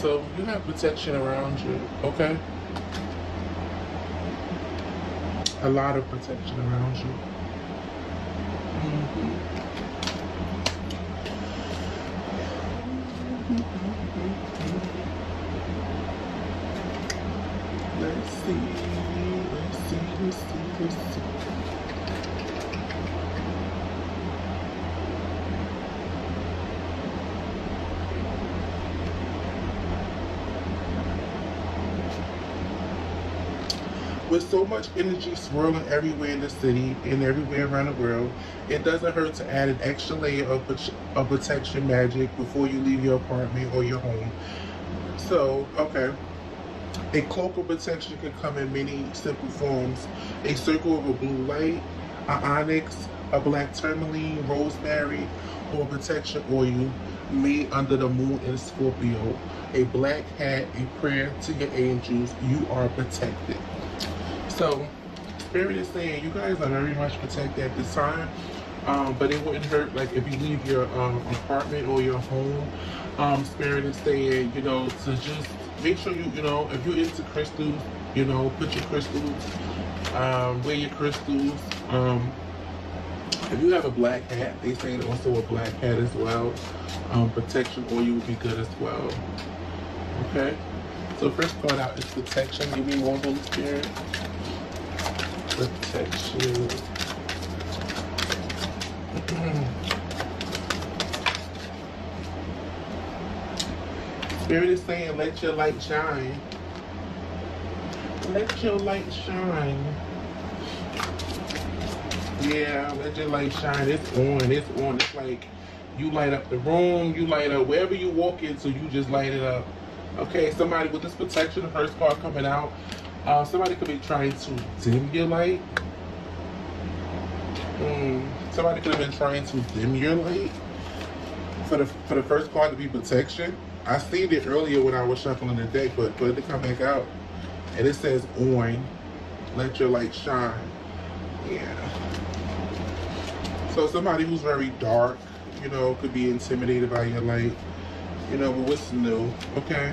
So you have protection around you, okay? A lot of protection around you. Mhm. Let's see, let's see, let's see, let's see. So much energy swirling everywhere in the city and everywhere around the world, it doesn't hurt to add an extra layer of, of protection magic before you leave your apartment or your home. So, okay. A cloak of protection can come in many simple forms. A circle of a blue light, an onyx, a black tourmaline, rosemary, or protection oil made under the moon in Scorpio. A black hat, a prayer to your angels. You are protected. So, Spirit is saying you guys are very much protected at this time. Um, but it wouldn't hurt like if you leave your um, apartment or your home. Um, Spirit is saying, you know, to just make sure you, you know, if you're into crystals, you know, put your crystals, um, wear your crystals. Um, if you have a black hat, they say also a black hat as well. Um, protection oil would be good as well. Okay. So first card out is protection. Give me more Holy Spirit. Protection. Spirit is saying, let your light shine. Let your light shine. Yeah, let your light shine. It's on. It's on. It's like you light up the room, you light up wherever you walk into, you just light it up. Okay, somebody with this protection, the first card coming out, uh, somebody could be trying to dim your light. Mm, somebody could have been trying to dim your light. For the for the first card to be protection, I seen it earlier when I was shuffling the deck, but but it to come back out, and it says on, let your light shine. Yeah. So somebody who's very dark, you know, could be intimidated by your light. You know, but what's new? Okay.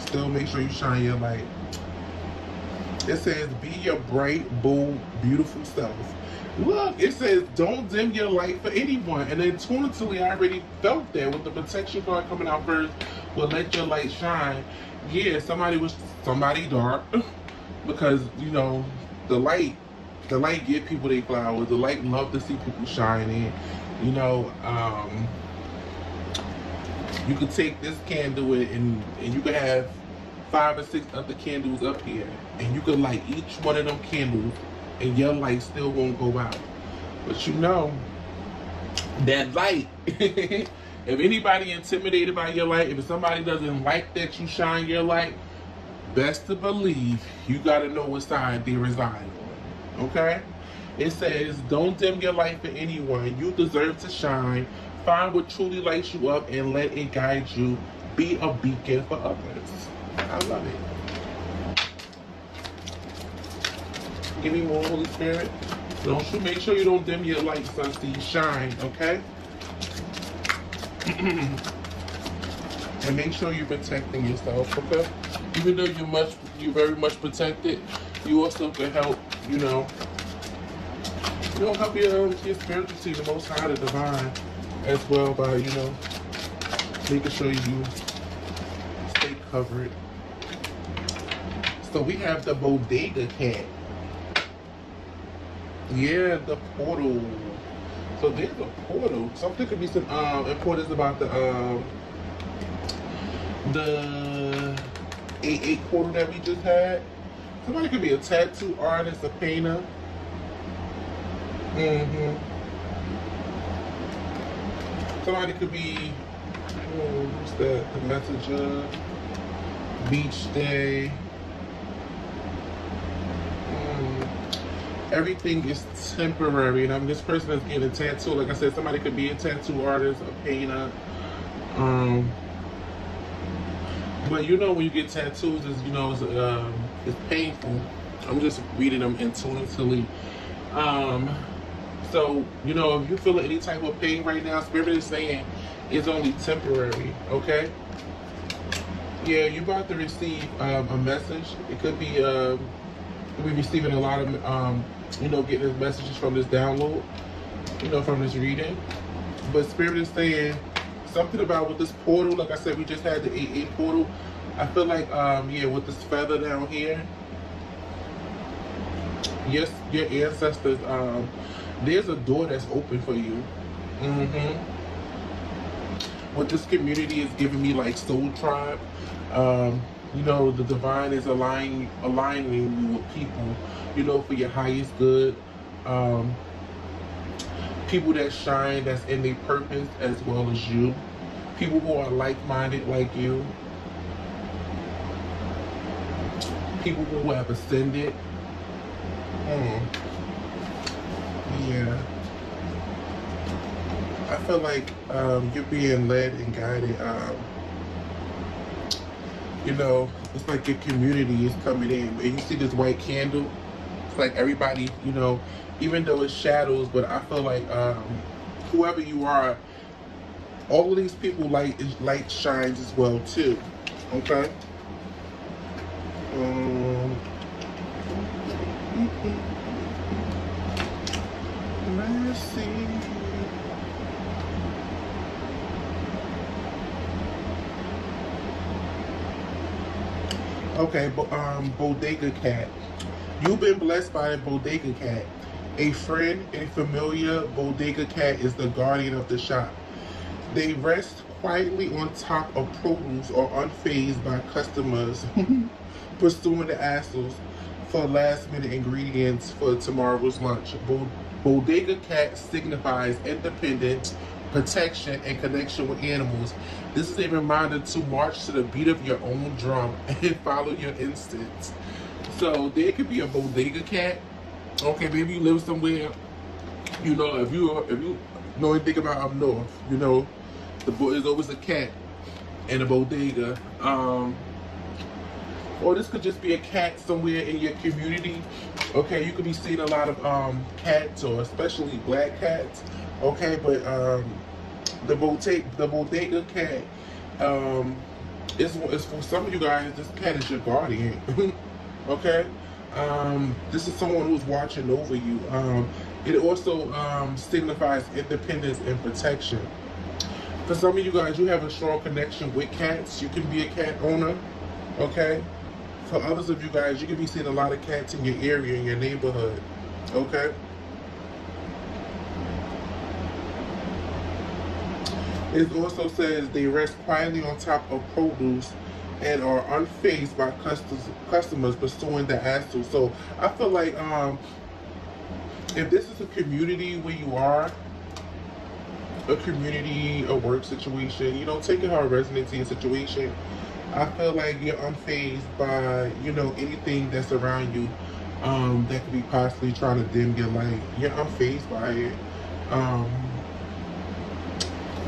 Still make sure you shine your light. It says, be your bright, bold, beautiful self. Look, it says, don't dim your light for anyone. And intuitively, I already felt that with the protection card coming out first. Will let your light shine. Yeah, somebody was somebody dark because you know the light. The light give people their flowers. The light love to see people shining. You know, um, you could take this candle and and you could have five or six other candles up here, and you can light each one of them candles, and your light still won't go out. But you know, that light. if anybody intimidated by your light, if somebody doesn't like that you shine your light, best to believe you got to know what side they reside on. Okay? It says, don't dim your light for anyone. You deserve to shine. Find what truly lights you up and let it guide you. Be a beacon for others. I love it. Give me more Holy Spirit. Don't you make sure you don't dim your light, son, so you shine, okay? and make sure you're protecting yourself, okay? Even though you're much, you're very much protected, you also can help, you know, you know, help your, um, your spiritual team, the Most High, the Divine, as well by, you know, making sure you stay covered. So we have the Bodega Cat. Yeah, the portal. So there's a portal. Something could be some um importance about the um the eight eight portal that we just had. Somebody could be a tattoo artist, a painter. Mm-hmm. Somebody could be oh, what's that? The messenger. Beach day. Everything is temporary, and I mean, this person is getting a tattoo. Like I said, somebody could be a tattoo artist, a painter. Um, but you know, when you get tattoos, is you know, it's, um, it's painful. I'm just reading them intuitively. Um, so you know, if you feel any type of pain right now, Spirit is saying it's only temporary. Okay. Yeah, you're about to receive um, a message. It could be um, be receiving a lot of um, you know getting messages from this download, you know from this reading. But Spirit is saying something about with this portal. Like I said, we just had the eight eight portal. I feel like um, yeah, with this feather down here. Yes, your ancestors. Um, there's a door that's open for you. Mm-hmm what this community is giving me like soul tribe um, you know the divine is aligning aligning you with people you know for your highest good um, people that shine that's in their purpose as well as you people who are like-minded like you people who have ascended mm. yeah I feel like um, you're being led and guided. Um, you know, it's like your community is coming in, and you see this white candle. It's like everybody, you know, even though it's shadows, but I feel like um, whoever you are, all of these people light is light shines as well too. Okay. Um, let's Okay, um, Bodega Cat. You've been blessed by Bodega Cat. A friend, a familiar Bodega Cat is the guardian of the shop. They rest quietly on top of produce or unfazed by customers pursuing the assholes for last minute ingredients for tomorrow's lunch. Bodega Cat signifies independence, protection, and connection with animals. This is a reminder to march to the beat of your own drum and follow your instincts. So there could be a bodega cat. Okay, maybe you live somewhere. You know, if you if you know anything about up north, you know, the there's always a cat in a bodega. Um, or this could just be a cat somewhere in your community. Okay, you could be seeing a lot of um, cats or especially black cats Okay, but um, the bodega, the bodega cat, um, is is for some of you guys. This cat is your guardian. okay, um, this is someone who's watching over you. Um, it also um, signifies independence and protection. For some of you guys, you have a strong connection with cats. You can be a cat owner. Okay. For others of you guys, you can be seeing a lot of cats in your area, in your neighborhood. Okay. It also says they rest quietly on top of produce and are unfazed by customers, customers pursuing the hassle. So I feel like um, if this is a community where you are, a community, a work situation, you know, take it how it resonates in your situation. I feel like you're unfazed by, you know, anything that's around you um, that could be possibly trying to dim your light. You're unfazed by it. Um,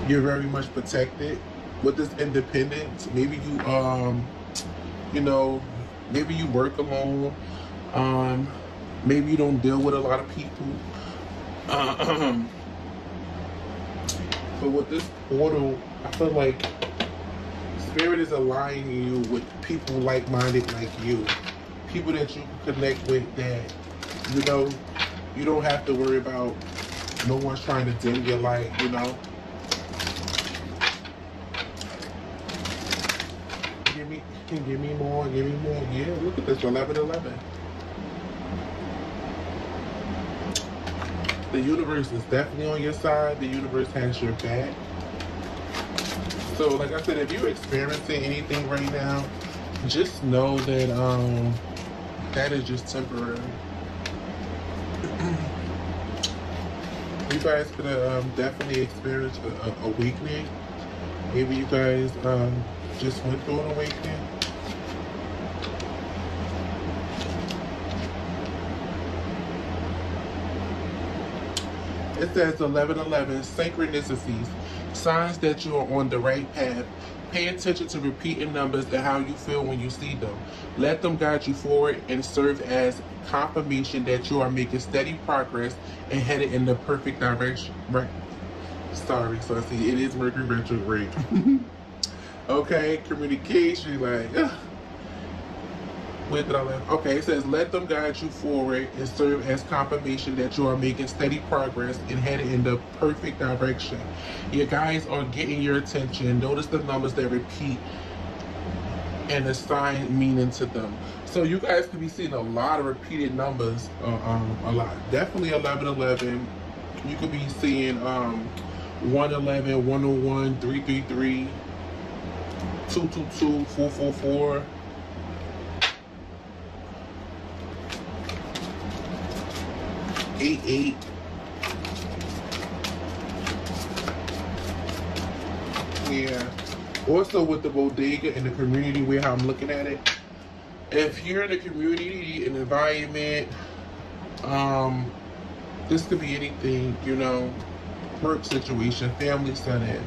you're very much protected with this independence. Maybe you, um, you know, maybe you work alone. Um, maybe you don't deal with a lot of people. Uh, but with this portal, I feel like spirit is aligning you with people like-minded like you, people that you can connect with. That you know, you don't have to worry about no one's trying to dim your light. You know. Give me more, give me more. Yeah, look at this, 11 11. The universe is definitely on your side. The universe has your back. So, like I said, if you're experiencing anything right now, just know that um, that is just temporary. you guys could um, definitely experience a, a awakening. Maybe you guys um, just went through an awakening. It says 1111, synchronicities, signs that you are on the right path. Pay attention to repeating numbers and how you feel when you see them. Let them guide you forward and serve as confirmation that you are making steady progress and headed in the perfect direction. Right. Sorry, see it is Mercury retrograde. Okay, communication, like, left? Okay, it says, let them guide you forward and serve as confirmation that you are making steady progress and heading in the perfect direction. Your guys are getting your attention. Notice the numbers that repeat and assign meaning to them. So you guys could be seeing a lot of repeated numbers, uh, um, a lot. Definitely 1111. You could be seeing um, 111, 101, 333, 222, 444. Eight eight. Yeah. Also with the bodega and the community where I'm looking at it, if you're in a community, an environment, um, this could be anything, you know, work situation, family centered.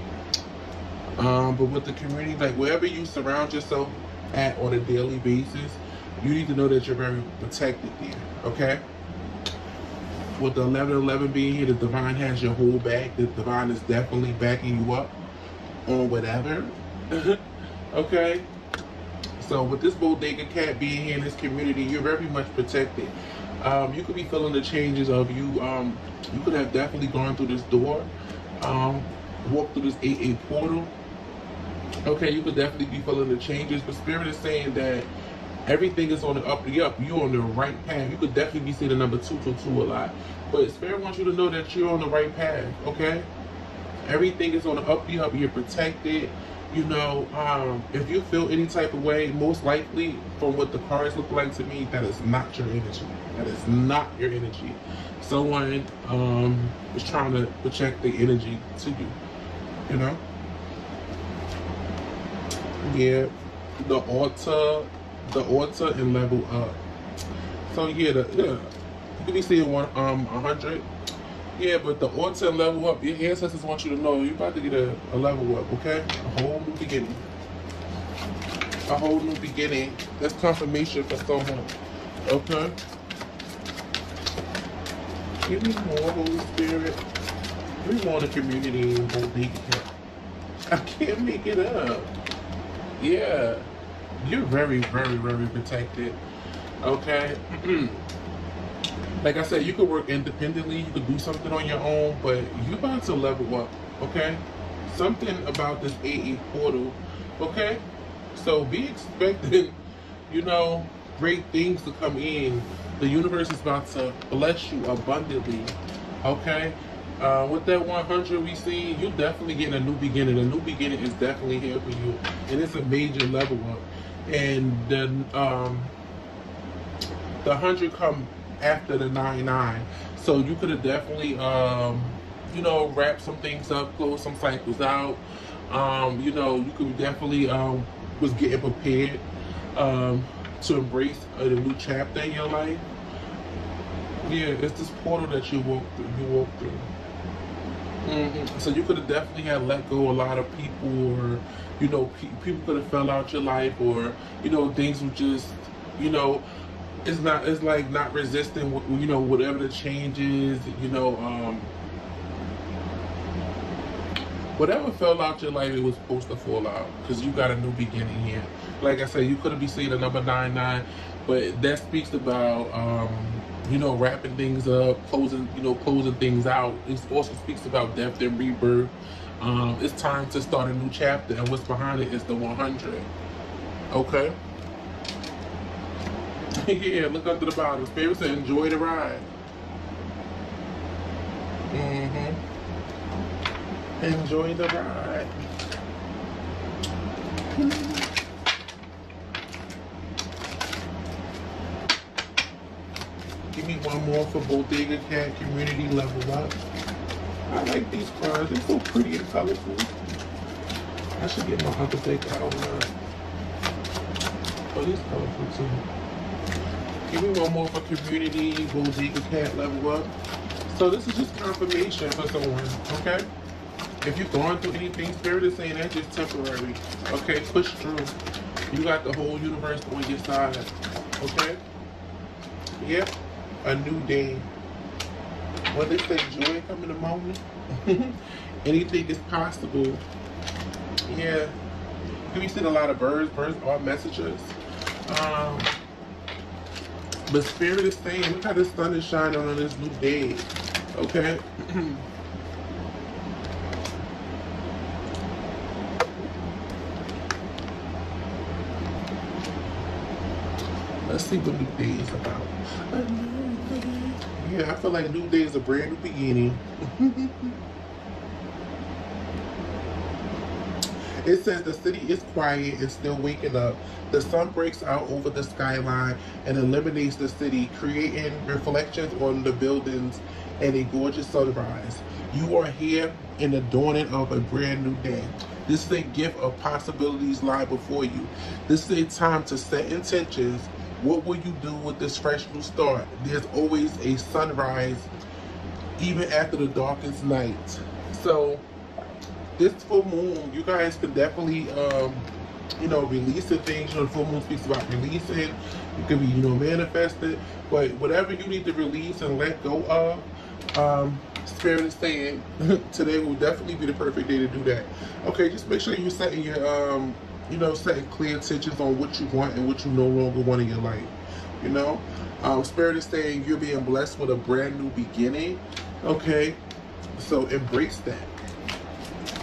Um, but with the community, like wherever you surround yourself at on a daily basis, you need to know that you're very protected there, okay? With the 1111 being here, the divine has your whole back. The divine is definitely backing you up on whatever, okay? So with this bodega cat being here in this community, you're very much protected. Um, you could be feeling the changes of you. Um, you could have definitely gone through this door, um, walked through this 8-8 portal. Okay, you could definitely be feeling the changes, but Spirit is saying that everything is on the up the up. You're on the right path. You could definitely be seeing the number 222 a lot. But Spirit wants you to know that you're on the right path, okay? Everything is on the up the up. You're protected you know, um, if you feel any type of way, most likely from what the cards look like to me, that is not your energy. That is not your energy. Someone um, is trying to project the energy to you, you know? Yeah, the altar, the altar and level up. So yeah, the, yeah, you can be seeing one um 100 yeah, but the altar level up, your ancestors want you to know you're about to get a, a level up, okay? A whole new beginning. A whole new beginning. That's confirmation for someone. Okay? Give me more, Holy Spirit. We want a community in Bodega. I can't make it up. Yeah. You're very, very, very protected. Okay? like I said, you could work independently, you could do something on your own, but you about to level up, okay? Something about this AE portal, okay? So be expecting, you know, great things to come in. The universe is about to bless you abundantly, okay? Uh, with that 100 we see, you definitely getting a new beginning. A new beginning is definitely here for you, and it's a major level up. And the um, the 100 come after the 99. So you could have definitely, um, you know, wrap some things up, close some cycles out. Um, you know, you could definitely um, was getting prepared um, to embrace a new chapter in your life. Yeah, it's this portal that you walk through. You walk through. Mm-hmm. So you could have definitely had let go a lot of people, or you know, pe- people could have fell out your life, or you know, things were just, you know, it's not it's like not resisting you know whatever the changes you know um whatever fell out your life it was supposed to fall out because you got a new beginning here like i said you could have been seeing a number nine nine but that speaks about um you know wrapping things up closing you know closing things out it also speaks about death and rebirth um it's time to start a new chapter and what's behind it is the 100 okay yeah, look up to the bottom. Spirit said, enjoy the ride. Mm-hmm. Enjoy the ride. Give me one more for Bodega Cat Community Level Up. I like these cards. They're so pretty and colorful. I should get my other deck out. Oh, these colorful too. Give me one more for community, Bodega Cat level up. So this is just confirmation for someone, okay? If you're going through anything, Spirit is saying that's just temporary. Okay, push through. You got the whole universe on your side. Okay? Yep. A new day. What they say, joy come in the moment. Anything is possible. Yeah. We've seen a lot of birds. Birds are messages. Um, but Spirit is saying, look how the sun is shining on this new day. Okay? Let's see what new day is about. I feel like new day is a brand new beginning. It says the city is quiet and still waking up. The sun breaks out over the skyline and illuminates the city, creating reflections on the buildings and a gorgeous sunrise. You are here in the dawning of a brand new day. This is a gift of possibilities lie before you. This is a time to set intentions. What will you do with this fresh new start? There's always a sunrise, even after the darkest night. So, this full moon, you guys can definitely, um, you know, releasing things. You know, the full moon speaks about releasing. You could be, you know, manifested. But whatever you need to release and let go of, um, Spirit is saying today will definitely be the perfect day to do that. Okay, just make sure you're setting your, um, you know, setting clear intentions on what you want and what you no longer want in your life. You know, um, Spirit is saying you're being blessed with a brand new beginning. Okay, so embrace that.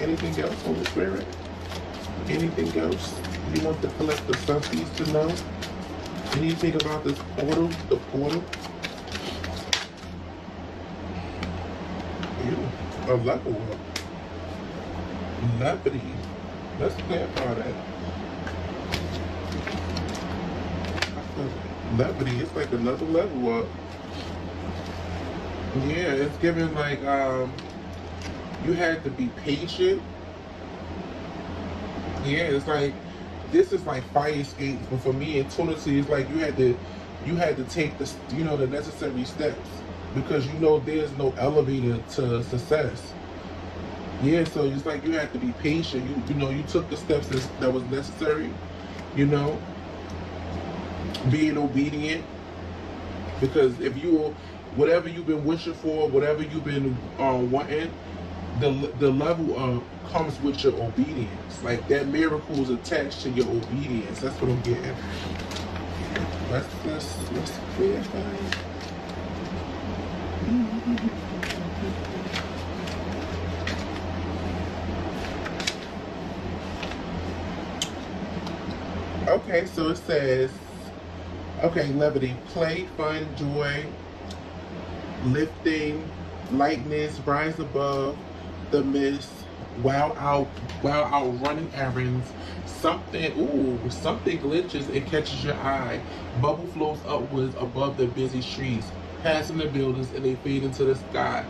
Anything else, Holy Spirit? Anything else you want the collective subpiece to know? Anything about this portal, the portal? Ew, a level up. Levity. Let's clarify that. Levity, it's like another level up. Yeah, it's giving like um you had to be patient. Yeah, it's like this is like fire escapes, but for me, eternity is like you had to you had to take the you know the necessary steps because you know there's no elevator to success. Yeah, so it's like you had to be patient. You you know you took the steps that was necessary. You know, being obedient because if you whatever you've been wishing for, whatever you've been uh, wanting, the the level of comes with your obedience. Like that miracle is attached to your obedience. That's what I'm getting. Let's let's let's clarify. Okay, so it says, okay, levity, play, fun, joy, lifting, lightness, rise above, the mist while out while out running errands. Something ooh, something glitches and catches your eye. Bubble flows upwards above the busy streets, passing the buildings and they fade into the sky.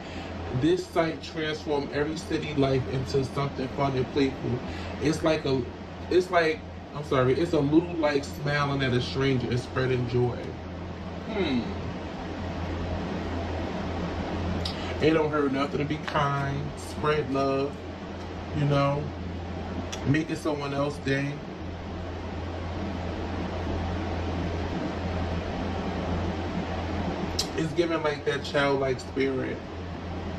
This sight transforms every city life into something fun and playful. It's like a it's like I'm sorry, it's a little like smiling at a stranger and spreading joy. Hmm. It don't hurt nothing to be kind, spread love, you know, making someone else day. It's giving like that childlike spirit.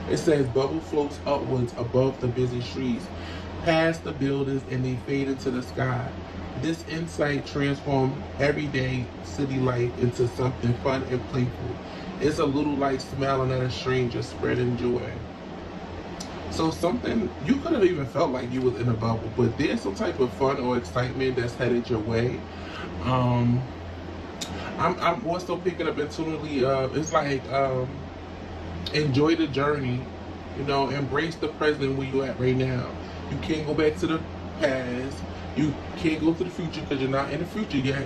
It says bubble floats upwards above the busy streets, past the buildings, and they fade into the sky. This insight transforms everyday city life into something fun and playful. It's a little like smiling at a stranger, spreading joy. So something you could have even felt like you was in a bubble, but there's some type of fun or excitement that's headed your way. Um, I'm, I'm also picking up internally. Uh, it's like um, enjoy the journey. You know, embrace the present where you at right now. You can't go back to the past. You can't go to the future because you're not in the future yet.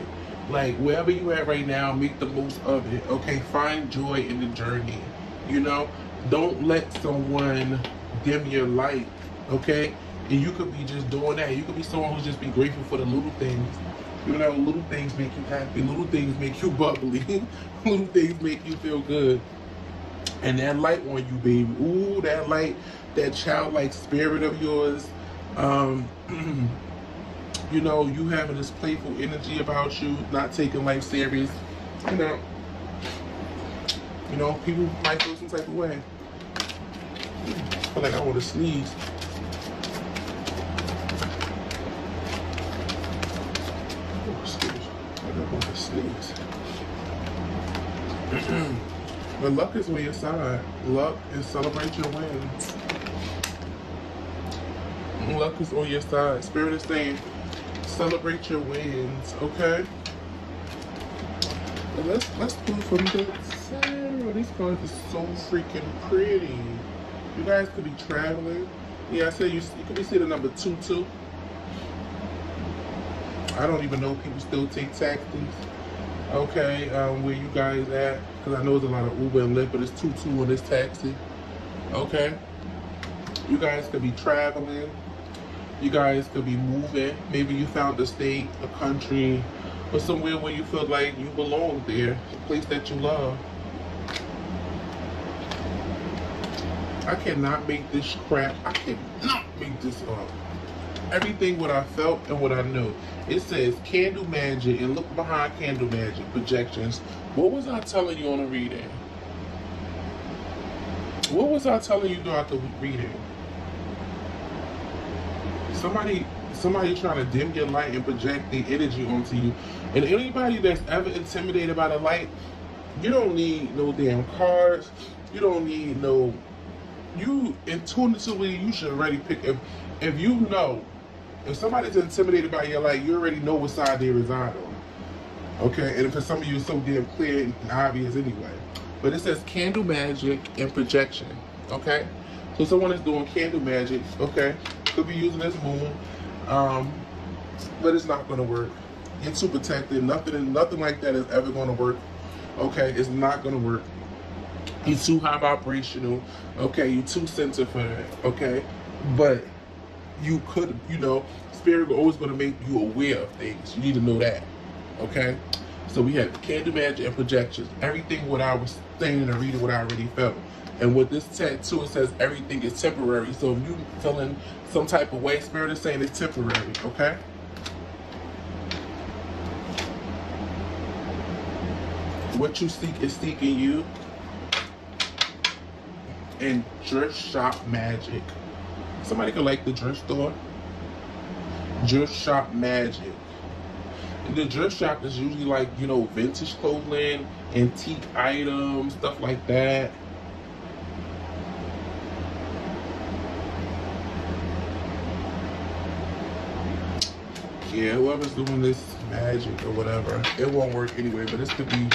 Like wherever you at right now, make the most of it. Okay, find joy in the journey. You know, don't let someone dim your light. Okay, and you could be just doing that. You could be someone who's just be grateful for the little things. You know, little things make you happy. Little things make you bubbly. little things make you feel good. And that light on you, baby. Ooh, that light, that childlike spirit of yours. Um, you know, you having this playful energy about you, not taking life serious, you know, you know, people might feel some type of way. I feel like I want to sneeze. Oh, excuse me. I want to sneeze. but luck is on your side. Luck is celebrate your wins. Luck is on your side. Spirit is saying, celebrate your wins, okay? Let's let's pull from the Sarah. These cards are so freaking pretty. You guys could be traveling. Yeah, I said you, you could be seeing the number two two. I don't even know people still take taxis. Okay, um, where you guys at? Because I know there's a lot of Uber and Lyft, but it's 2-2 on this taxi. Okay. You guys could be traveling. You guys could be moving. Maybe you found a state, a country, or somewhere where you feel like you belong there. A place that you love. I cannot make this crap. I cannot make this up everything what I felt and what I knew. It says candle magic and look behind candle magic projections. What was I telling you on the reading? What was I telling you throughout the reading? Somebody somebody trying to dim your light and project the energy onto you. And anybody that's ever intimidated by the light, you don't need no damn cards. You don't need no you intuitively you should already pick if if you know if somebody's intimidated by your light, you already know what side they reside on. Okay, and for some of you, it's so damn clear and obvious anyway. But it says candle magic and projection. Okay, so someone is doing candle magic. Okay, could be using this moon, um, but it's not going to work. You're too protected. Nothing, nothing like that is ever going to work. Okay, it's not going to work. You're too high vibrational. Okay, you're too sensitive for that. Okay, but you could, you know, spirit always going to make you aware of things. You need to know that. Okay? So we have candle magic and projections. Everything what I was saying and reading what I already felt. And with this tattoo, it says everything is temporary. So if you feeling some type of way, spirit is saying it's temporary. Okay? What you seek is seeking you. And dress shop magic. Somebody could like the dress store. Dress shop magic. the dress shop is usually like, you know, vintage clothing, antique items, stuff like that. Yeah, whoever's doing this magic or whatever, it won't work anyway, but this could be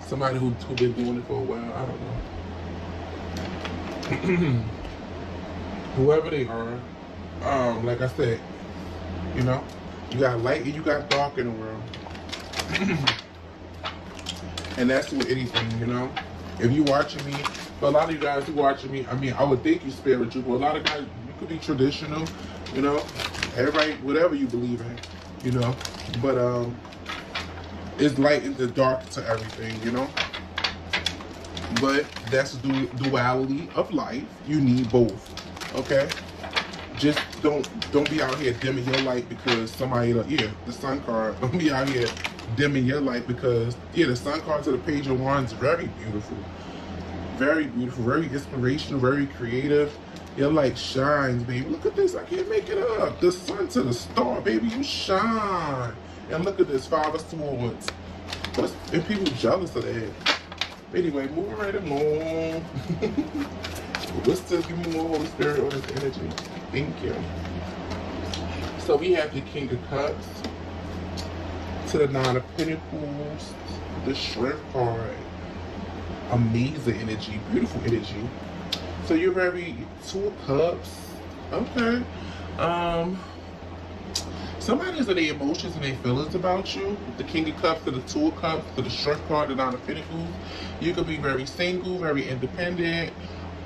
somebody who, who been doing it for a while. I don't know. whoever they are, um, like I said, you know, you got light and you got dark in the world. and that's with anything, you know. If you watching me, but a lot of you guys who watching me, I mean, I would think you spiritual, but a lot of guys, you could be traditional, you know. Everybody, whatever you believe in, you know. But um, it's light and the dark to everything, you know. But that's the duality of life. You need both okay? Just don't don't be out here dimming your light because somebody, yeah, the sun card. Don't be out here dimming your light because, yeah, the sun card to the page of wands very beautiful. Very beautiful, very inspirational, very creative. Your light shines, baby. Look at this. I can't make it up. The sun to the star, baby. You shine. And look at this. Five of swords. What's, And people jealous of that. Anyway, moving right along. Let's give me more Holy Spirit on this energy. Thank you. So we have the King of Cups to the Nine of Pentacles, the Strength card. Amazing energy, beautiful energy. So you're very Two Cups. Okay. Um somebody's in their emotions and their feelings about you. The King of Cups to the Two of Cups to the Strength card, the Nine of Pentacles. You could be very single, very independent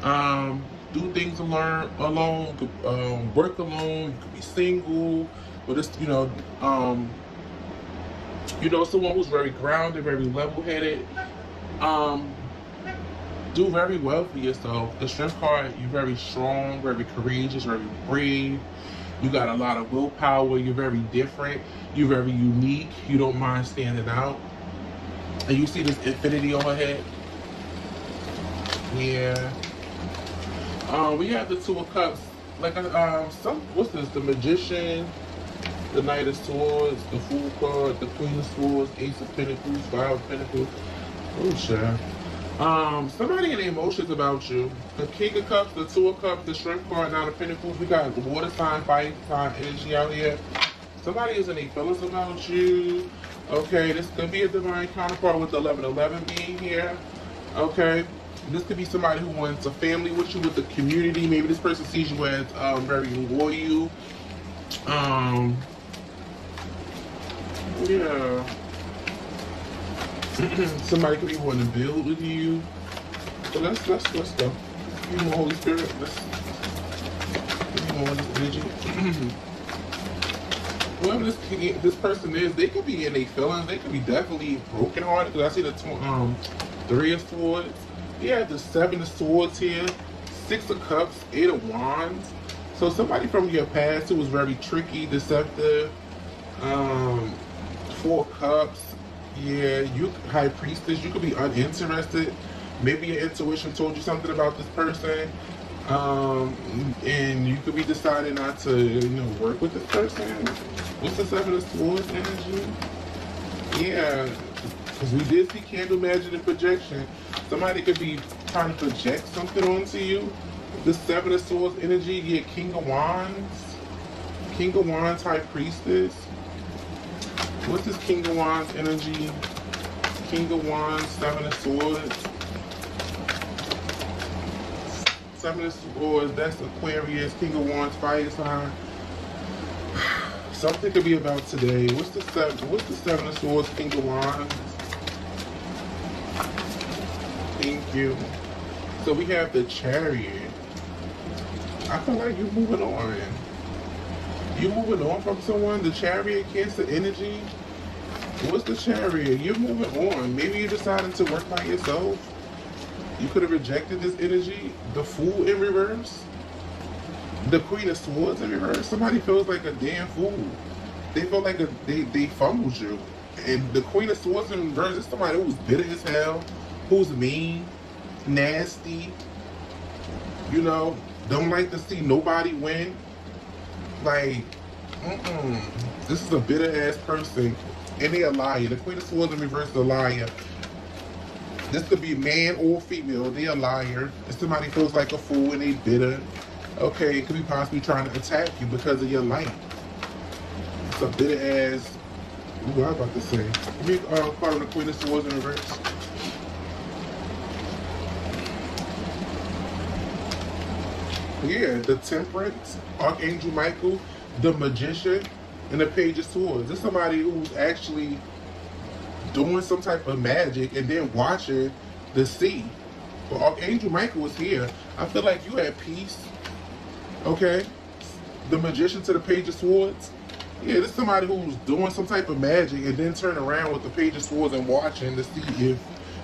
um, do things alone, alone um, work alone. You could be single, but it's you know, um, you know, someone who's very grounded, very level-headed. Um, do very well for yourself. The strength card, you're very strong, very courageous, very brave. You got a lot of willpower. You're very different. You're very unique. You don't mind standing out. And you see this infinity on her head? Yeah. Um, we have the Two of Cups. Like, um, some, what's this? The Magician. the Knight of Swords, the Fool card, the Queen of Swords, Ace of Pentacles, Five of Pentacles. Oh, sure. Um, somebody in emotions about you. The King of Cups, the Two of Cups, the Strength card, Nine of Pentacles. We got the water sign, fire sign energy out here. Somebody is in a feelings about you. Okay, this could be a divine counterpart with the 1111 being here. Okay, this could be somebody who wants a family with you, with the community. Maybe this person sees you as um, very loyal. Um, yeah. Somebody could be wanting to build with you. So let's let's let's go. Me more Holy Spirit. Let's me more energy. Whoever this this person is, they could be in their feelings. They could be definitely broken hearted. Because I see the two, um three of swords. Yeah, the seven of swords here, six of cups, eight of wands. So somebody from your past who was very tricky, deceptive. Um, four cups yeah, you high priestess, you could be uninterested. Maybe your intuition told you something about this person, um, and you could be deciding not to, you know, work with this person. What's the seven of swords energy? Yeah, because we did see candle magic and projection. Somebody could be trying to project something onto you. The seven of swords energy, yeah, king of wands, king of wands, high priestess. What's this King of Wands energy? King of Wands, Seven of Swords. Seven of Swords, that's Aquarius. King of Wands, fire sign. Something could be about today. What's the seven? What's the Seven of Swords, King of Wands? Thank you. So we have the Chariot. I feel like you're moving on you moving on from someone, the chariot cancer energy. What's the chariot? You're moving on. Maybe you're deciding to work by yourself. You could have rejected this energy. The fool in reverse. The queen of swords in reverse. Somebody feels like a damn fool. They feel like a, they, they fumbled you. And the queen of swords in reverse is somebody who's bitter as hell, who's mean, nasty, you know, don't like to see nobody win like, mm-mm. This is a bitter ass person, and they a liar. The Queen of Swords in reverse is a liar. This could be man or female. They a liar. If somebody feels like a fool and they bitter, okay, it could be possibly trying to attack you because of your light. It's a bitter ass. What I about to say. Give me uh, part of the Queen of Swords in reverse. Yeah, the Temperance, Archangel Michael, the Magician, and the Page of Swords. This is somebody who's actually doing some type of magic and then watching the sea. But Archangel Michael was here. I feel like you had peace. Okay? The Magician to the Page of Swords. Yeah, this is somebody who's doing some type of magic and then turn around with the Page of Swords and watching to see if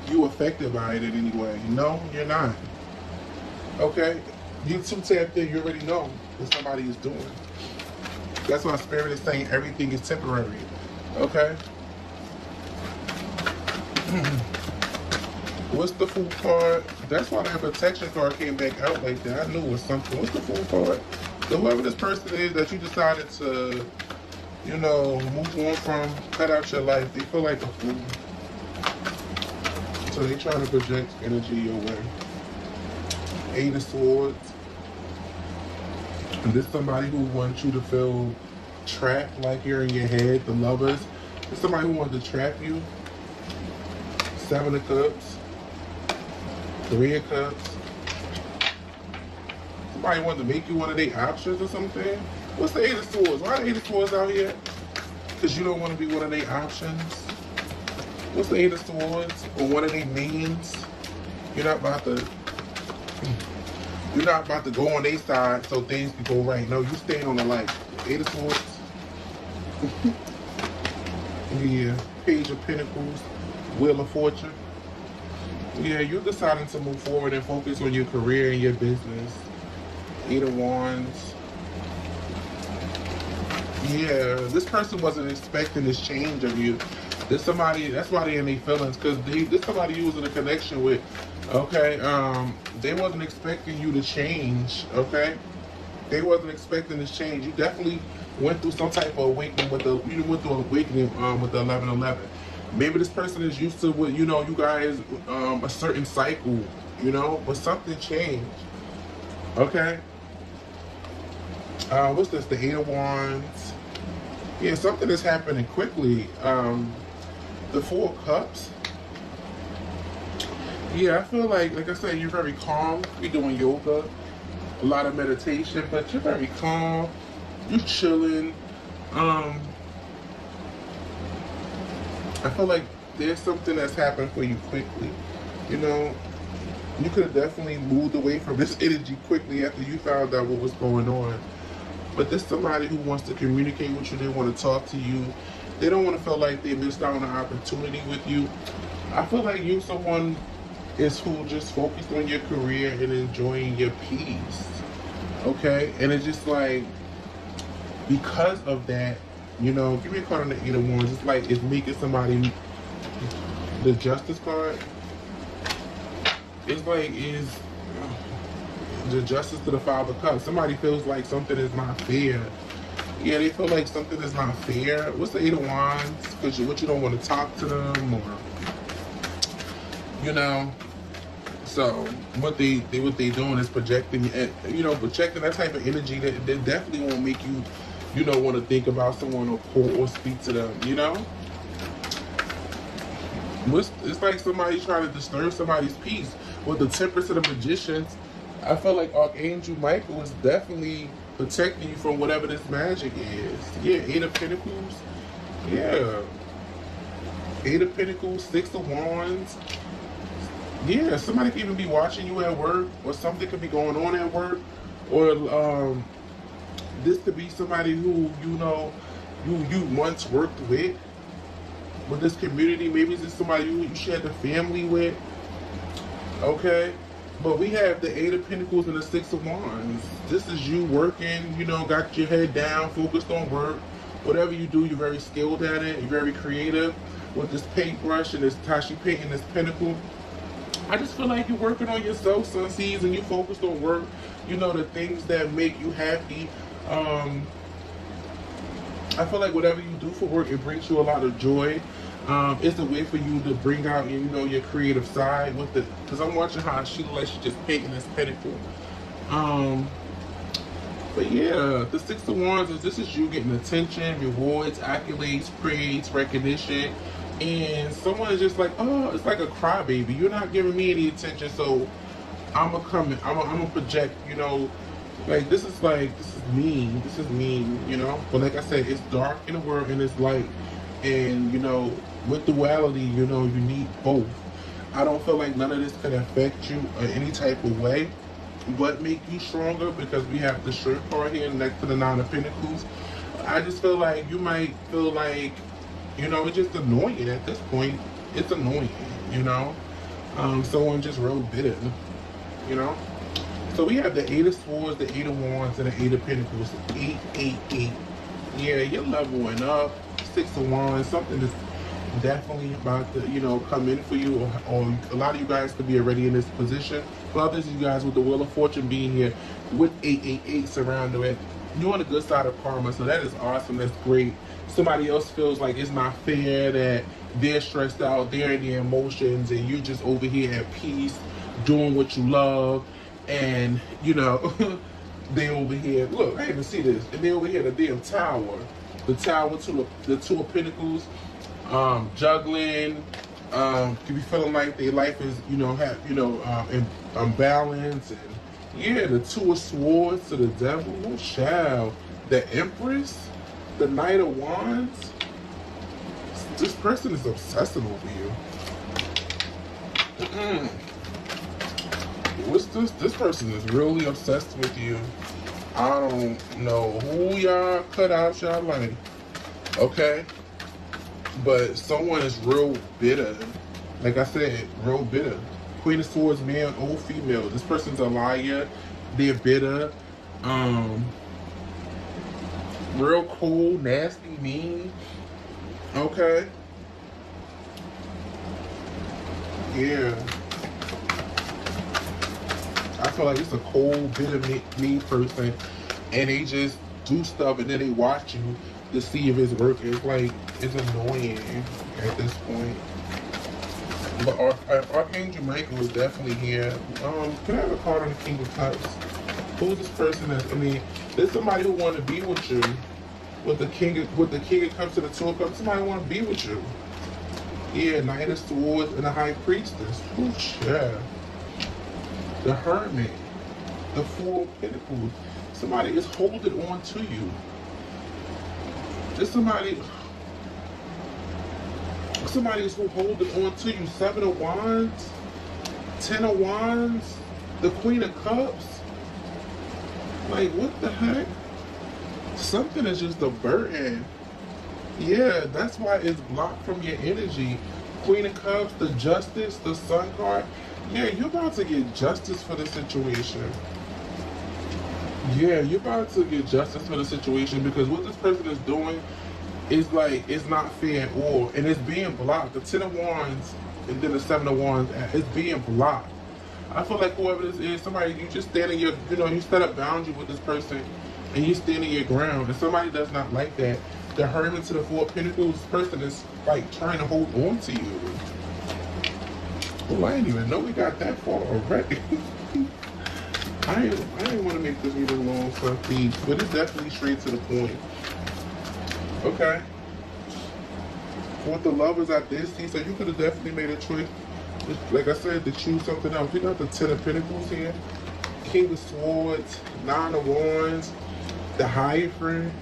you affected by it in any way. No, you're not. Okay? You too tapped in, you already know what somebody is doing. That's why Spirit is saying everything is temporary. Okay? What's the Fool card? That's why that protection card came back out like that. I knew it was something. What's the Fool card? So whoever this person is that you decided to, you know, move on from, cut out your life, they feel like a fool. So they trying to project energy your way. Eight of Swords. And this somebody who wants you to feel trapped like you're in your head, the lovers. This somebody who wants to trap you. Seven of Cups. Three of Cups. Somebody wants to make you one of their options or something. What's the Eight of Swords? Why the Eight of Swords out here? Because you don't want to be one of their options. What's the Eight of Swords? Or one of their means? You're not about to you're not about to go on their side so things can go right. No, you staying on the line. Eight of Swords. yeah. Page of Pentacles. Wheel of Fortune. Yeah, you're deciding to move forward and focus on your career and your business. Eight of Wands. Yeah, this person wasn't expecting this change of you. This somebody, that's why they in their feelings, because this somebody you was in a connection with Okay, um, they wasn't expecting you to change. Okay, they wasn't expecting this change. You definitely went through some type of awakening with the you went through an awakening um, with the eleven eleven. Maybe this person is used to what you know you guys um, a certain cycle, you know, but something changed. Okay. Uh, what's this? The Eight of Wands. Yeah, something is happening quickly. Um, the Four Cups. Yeah, I feel like, like I said, you're very calm. You're doing yoga, a lot of meditation, but you're very calm. You're chilling. Um, I feel like there's something that's happened for you quickly. You know, you could have definitely moved away from this energy quickly after you found out what was going on. But there's somebody who wants to communicate with you. They want to talk to you. They don't want to feel like they missed out on an opportunity with you. I feel like you're someone is who just focused on your career and enjoying your peace. Okay? And it's just like, because of that, you know, give me a card on the Eight of Wands. It's like it's making somebody the Justice card. It's like is the Justice to the Five of Cups. Somebody feels like something is not fair. Yeah, they feel like something is not fair. What's the Eight of Wands? Because what you don't want to talk to them or you know so what they, they what they doing is projecting, you know, projecting that type of energy that, definitely won't make you, you know, want to think about someone or or speak to them. You know, it's, it's like somebody trying to disturb somebody's peace. With the Temperance of the Magicians, I feel like Archangel Michael is definitely protecting you from whatever this magic is. Yeah, Eight of Pentacles. Yeah. Eight of Pentacles, Six of Wands. Yeah, somebody could even be watching you at work, or something could be going on at work, or um, this could be somebody who you know you you once worked with with this community. Maybe it's somebody you, you shared the family with. Okay, but we have the Eight of Pentacles and the Six of Wands. This is you working. You know, got your head down, focused on work. Whatever you do, you're very skilled at it. You're very creative with this paintbrush and this Tashi painting this pentacle I just feel like you're working on yourself, Sunseeds, and you focused on work. You know, the things that make you happy. Um, I feel like whatever you do for work, it brings you a lot of joy. Um, it's a way for you to bring out, you know, your creative side with the. Because I'm watching how she looks like she's just painting this pentacle. Um, but yeah, the Six of Wands is this is you getting attention, rewards, accolades, praise, recognition and someone is just like, oh, it's like a crybaby. You're not giving me any attention, so I'm gonna come. I'm gonna, I'm gonna project. You know, like this is like this is mean. This is mean. You know, but like I said, it's dark in the world and it's light, and you know, with duality, you know, you need both. I don't feel like none of this could affect you in any type of way, but make you stronger because we have the shirt card here next to the nine of pentacles. I just feel like you might feel like you know, it's just annoying at this point. It's annoying, you know. Um, someone just real bitter, you know. So we have the Eight of Swords, the Eight of Wands, and the Eight of Pentacles. Eight, eight, eight. Yeah, you're leveling up. Six of Wands, something is definitely about to, you know, come in for you. Or, or, a lot of you guys could be already in this position. For others you guys with the Wheel of Fortune being here with 888 surrounding it, you're on the good side of karma. So that is awesome. That's great somebody else feels like it's not fair that they're stressed out, they're in their emotions, and you're just over here at peace, doing what you love, and you know, they over here. Look, I even see this, and they over here the damn tower, the tower to the two of pentacles, um, juggling. Um, could be feeling like their life is, you know, have you know, um, in, unbalanced, and yeah, the two of swords to the devil. Shall the empress the Knight of Wands, this person is obsessive over you. What's this? This person is really obsessed with you. I don't know who y'all cut out y'all like. Okay? But someone is real bitter. Like I said, real bitter. Queen of Swords, male or female. This person's a liar. They're bitter. Um, real cool, nasty, mean. Okay. Yeah. I feel like it's a cold, bitter, mean person, and they just do stuff and then they watch you to see if it's working. It's like it's annoying at this point. But Arch Archangel Michael is definitely here. Um, can I have a card on the King of Cups? Who's this person that I mean, there's somebody who wanna be with you. With the King of with the King of Cups and the Two of Cups, somebody wanna be with you. Yeah, Knight of Swords and the High Priestess. Ooh, yeah. The Hermit. The Four Pentacles. Somebody is holding on to you. There's somebody somebody is holding on to you. Seven of Wands, Ten of Wands, the Queen of Cups. Like, what the heck? Something is just a burden. Yeah, that's why it's blocked from your energy. Queen of Cups, the Justice, the Sun card. Yeah, you're about to get justice for the situation. Yeah, you're about to get justice for the situation because what this person is doing is like it's not fair at all, and it's being blocked. The Ten of Wands and then the Seven of Wands, uh, it's being blocked. I feel like whoever this is, somebody you just stand in your, you know, you set up boundary with this person, and you stand in your ground, and somebody does not like that. The Hermit to the Four Pentacles person is like trying to hold on to you. Oh, I didn't even know we got that far already. I didn't, I didn't want to make this reading long, so please, but it's definitely straight to the point. Okay. With the lovers at this, see, so you could have definitely made a choice. Like I said, to choose something else. We got the Ten of Pentacles here, King of Swords, Nine of Wands, the Hierophant,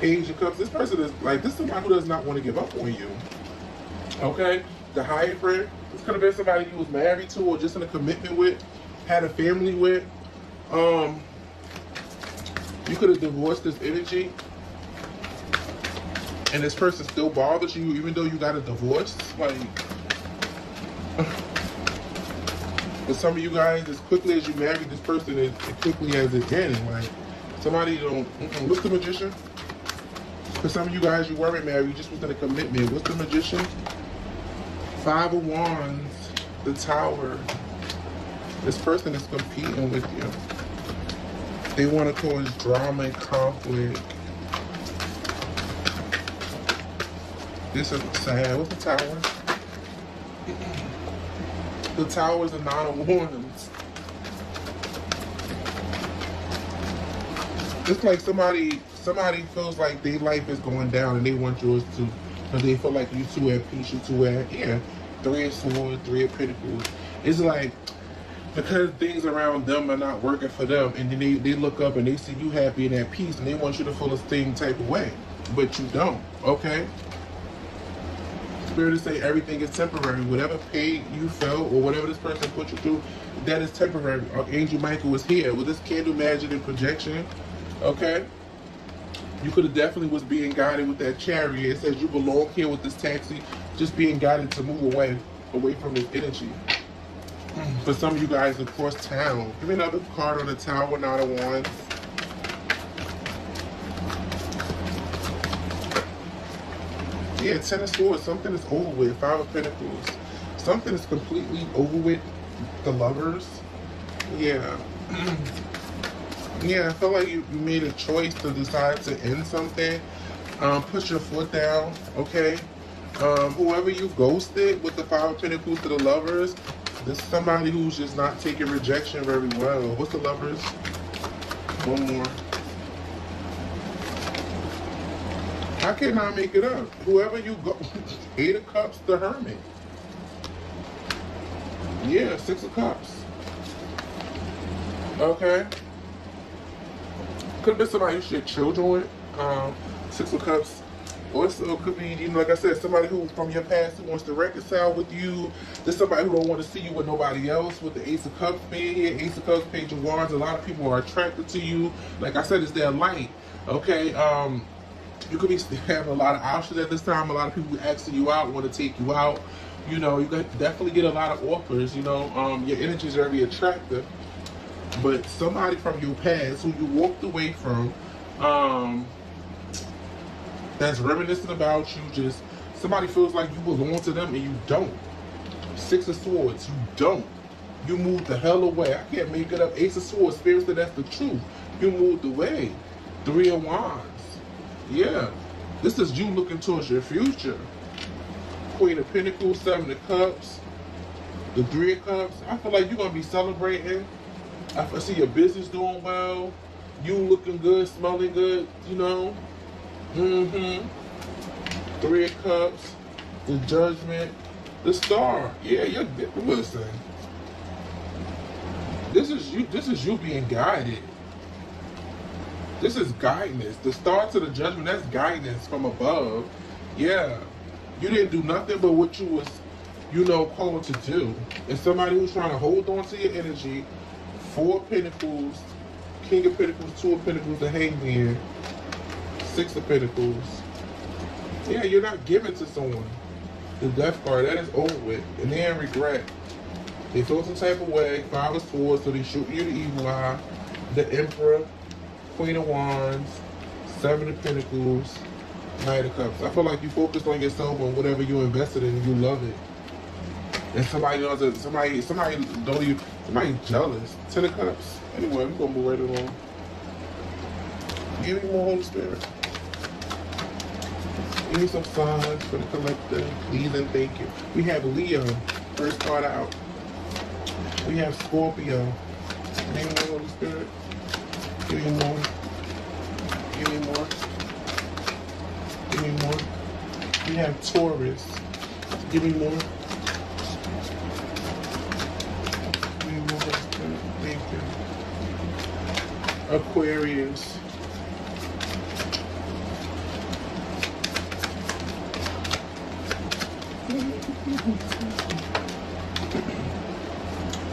Page of Cups. This person is like this is somebody who does not want to give up on you. Okay, the Hierophant. This could have been somebody you was married to or just in a commitment with, had a family with. Um, you could have divorced this energy, and this person still bothers you even though you got a divorce. Like, but some of you guys, as quickly as you married this person, as quickly as it ended. Like, somebody don't. What's the magician? For some of you guys, you weren't married, you just was in a commitment. What's the magician? Five of Wands, the Tower. This person is competing with you. They want to cause drama and conflict. This is sad. What's the Tower? The Tower is the Nine of Wands. It's like somebody somebody feels like their life is going down and they want yours to, but they feel like you two at peace, you two at yeah, three of swords, three of pentacles. It's like because things around them are not working for them, and then they, they look up and they see you happy and at peace, and they want you to feel the same type of way, but you don't. Okay. Spirit to say everything is temporary. Whatever pain you felt or whatever this person put you through, that is temporary. Uh, Angel Michael was here with this candle magic and projection. Okay you could have definitely was being guided with that chariot. It says you belong here with this taxi, just being guided to move away, away from this energy. For some of you guys across town, give me another card on the tower, not oh a one. Yeah, Ten of Swords, something is over with. Five of Pentacles. Something is completely over with. The lovers. Yeah. yeah, I feel like you, you made a choice to decide to end something. Um, put your foot down, okay? Um, whoever you ghosted with the Five of Pentacles to the lovers, this is somebody who's just not taking rejection very well. What's the lovers? One more. I cannot make it up. Whoever you go, Eight of Cups, the Hermit. Yeah, Six of Cups. Okay. Could have been somebody you share children with. Um, Six of Cups. Also could be, you know, like I said, somebody who from your past who wants to reconcile with you. There's somebody who don't want to see you with nobody else. With the Ace of Cups being here, Ace of Cups, Page of Wands, a lot of people are attracted to you. Like I said, it's their light. Okay. Um, you could be having a lot of options at this time. A lot of people asking you out, want to take you out. You know, you definitely get a lot of offers. You know, um, your energy is very attractive but somebody from your past who you walked away from, um, that's reminiscent about you, just somebody feels like you belong to them and you don't. Six of Swords, you don't. You moved the hell away. I can't make it up. Ace of Swords, spirits that that's the truth. You moved away. Three of Wands. Yeah. This is you looking towards your future. Queen of Pentacles, Seven of Cups, the Three of Cups. I feel like you're going to be celebrating. I see your business doing well. You looking good, smelling good, you know. Mm-hmm. Three of Cups, the Judgment, the Star. Yeah, you're listen. This is you. This is you being guided. This is guidance. The Star to the Judgment. That's guidance from above. Yeah, you didn't do nothing but what you was, you know, called to do. And somebody who's trying to hold on to your energy. Four Pentacles, King of Pentacles, Two of Pentacles, the Hangman, Six of Pentacles. Yeah, you're not giving to someone. The Death card, that is over with. And they have regret. They feel some type of way. Five of Swords, so they shoot you the evil eye. The Emperor, Queen of Wands, Seven of Pentacles, Knight of Cups. I feel like you focused on yourself and whatever you invested in, and you love it. And somebody knows that somebody, somebody don't even, somebody jealous. Ten of Cups. Anyway, we're gonna move right along. Give me more Holy Spirit. Give me some signs for the collector. Please and thank you. We have Leo, first card out. We have Scorpio. Give me more Holy Spirit. Give me more. Give me more. Give me more. We have Taurus. Give me more. Give me more Thank you. Aquarius.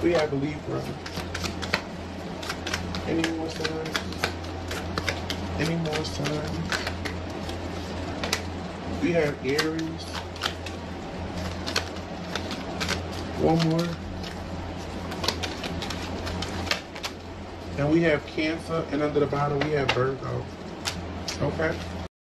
We have Libra. Any more signs? Any more signs? We have Aries. One more. And we have Cancer, and under the bottom we have Virgo. Okay?